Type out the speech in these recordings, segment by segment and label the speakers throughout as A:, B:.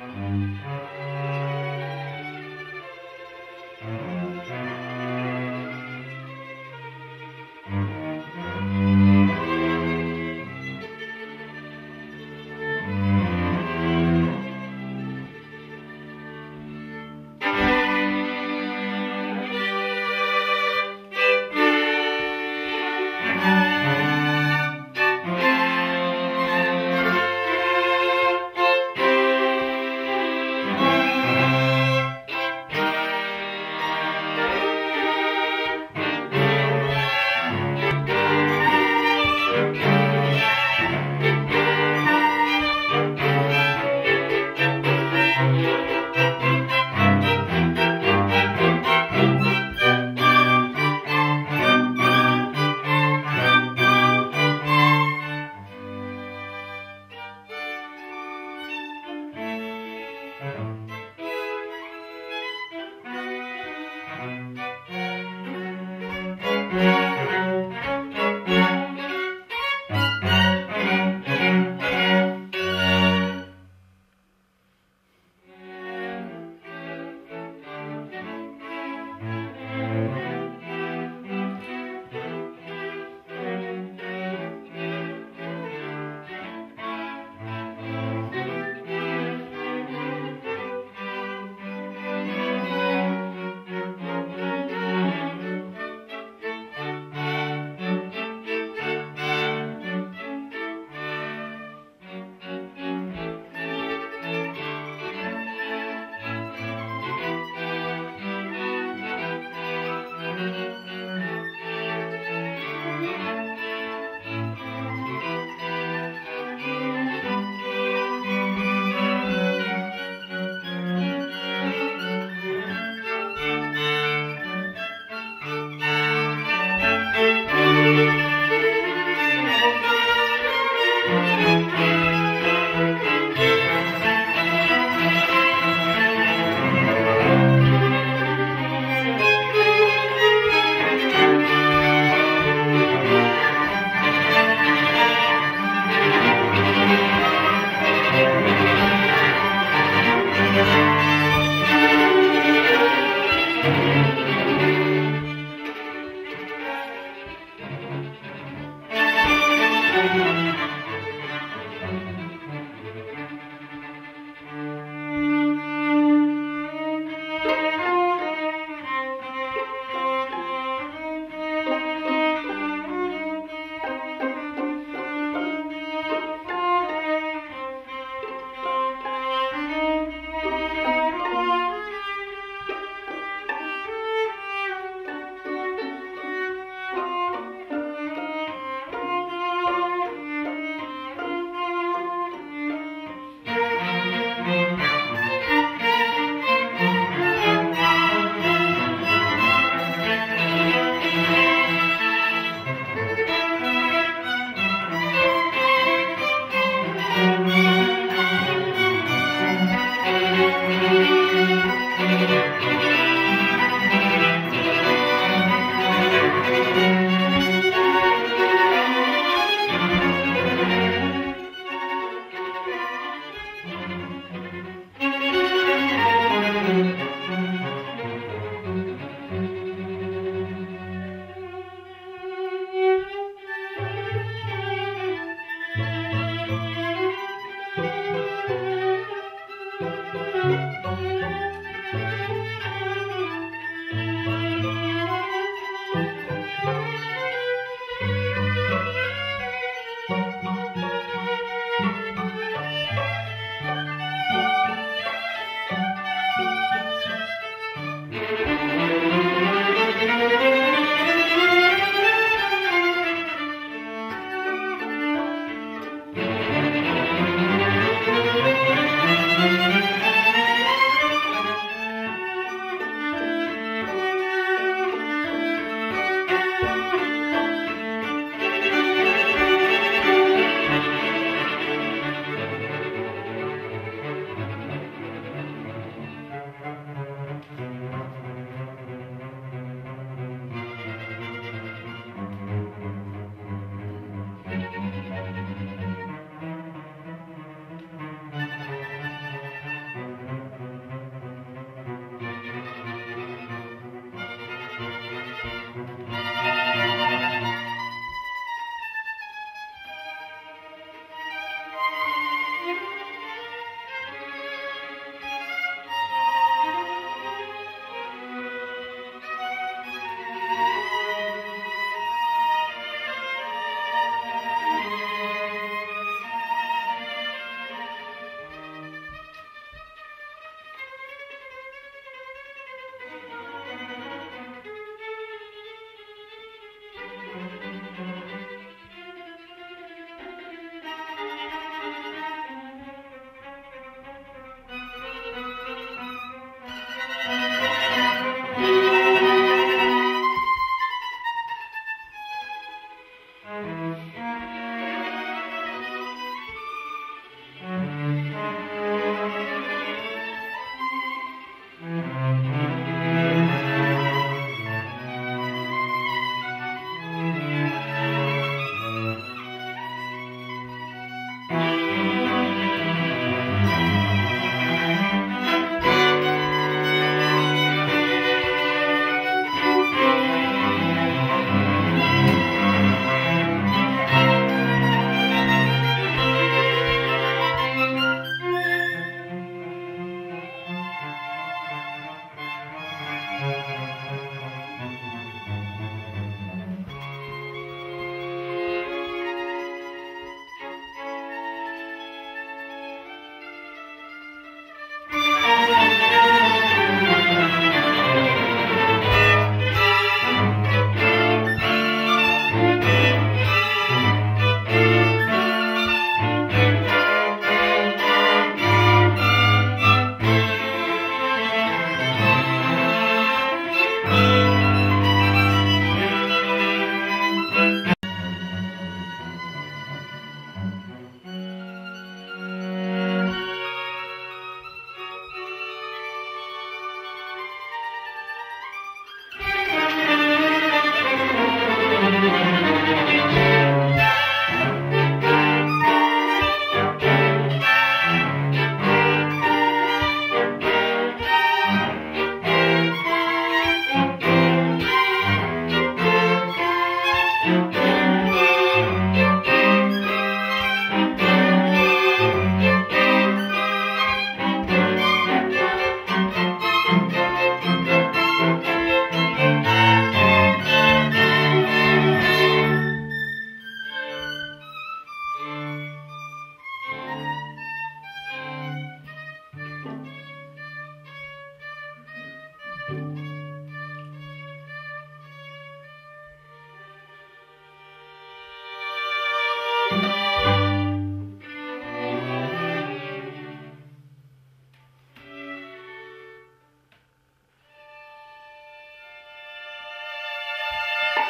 A: Mm-hmm.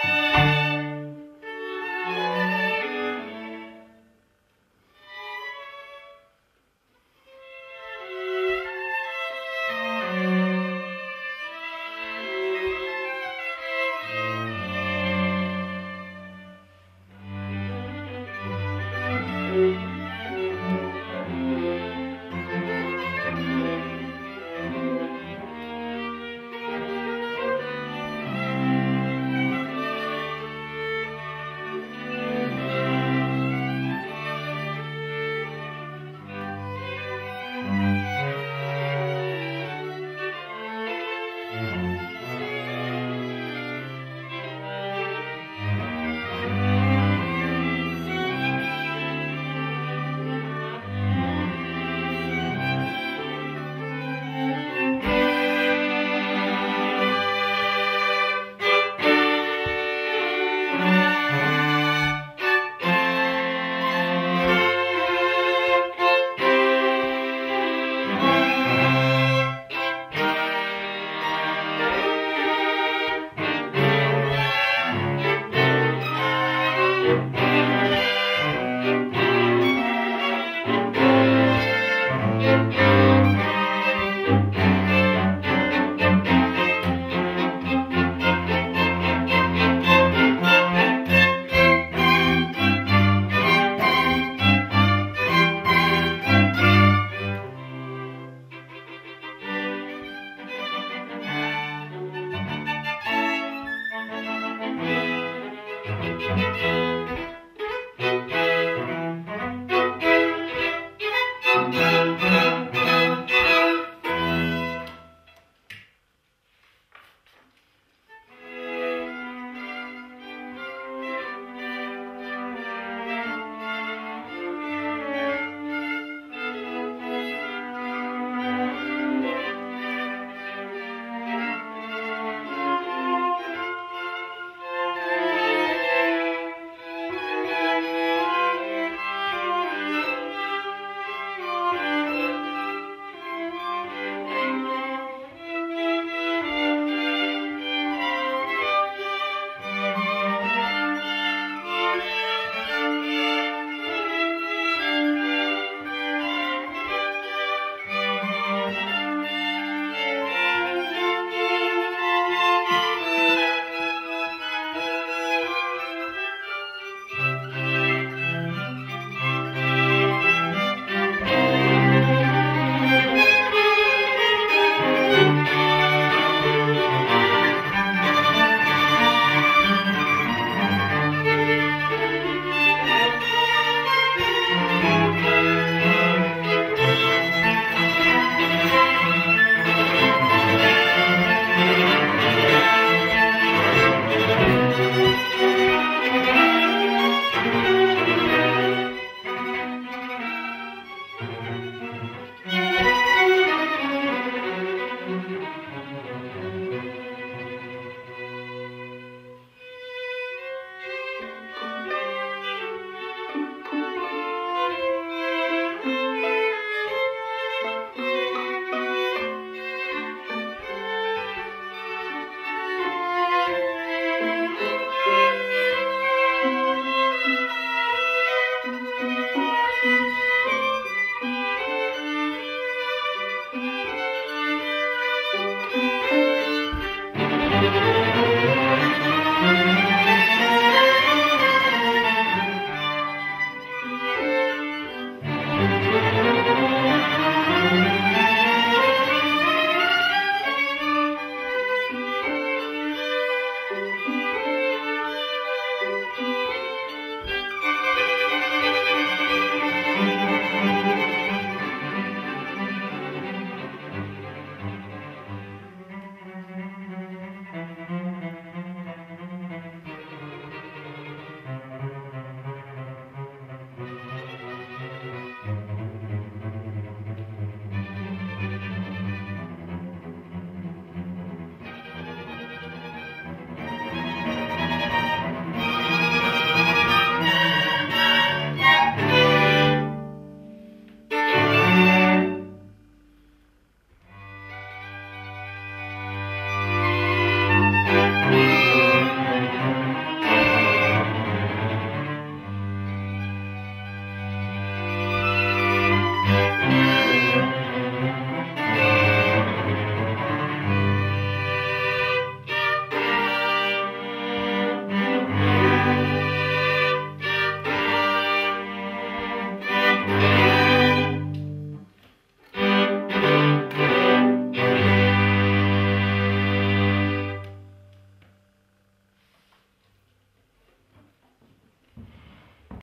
A: Música